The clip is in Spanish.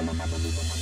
Mamá, mamá.